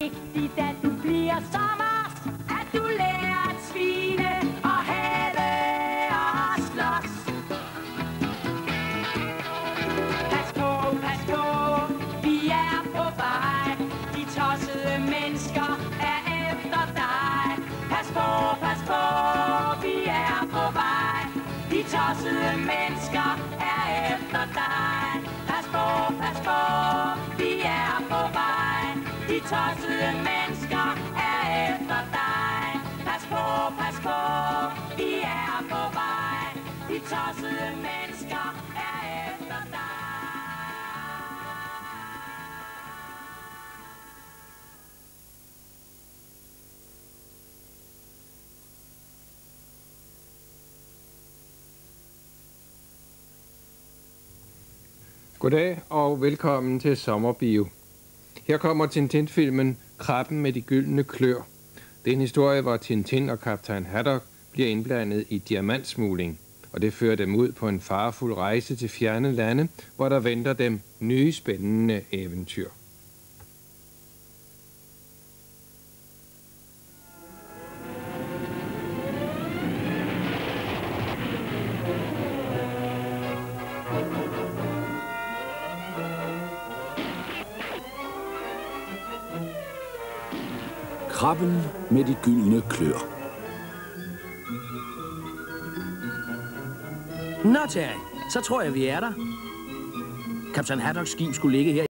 vigtigt, at du bliver som os. At du lærer at svine og have og slås. Pas på, pas på, vi er på vej. De tossede mennesker er efter dig. Pas på, pas på, vi er på vej. De tossede mennesker er efter dig. Tossede mennesker er efter dig. Pas på, pas på, vi er på vej. De tossede mennesker er efter dig. Goddag og velkommen til Sommerbio. Her kommer Tintin-filmen Krabben med de gyldne klør. Det er en historie, hvor Tintin og kaptajn Haddock bliver indblandet i diamantsmugling, og det fører dem ud på en farefuld rejse til fjerne lande, hvor der venter dem nye spændende eventyr. Krabben med de gyldne klør. Nå, Terry, så tror jeg, vi er der. Kaptajn Haddocks skib skulle ligge her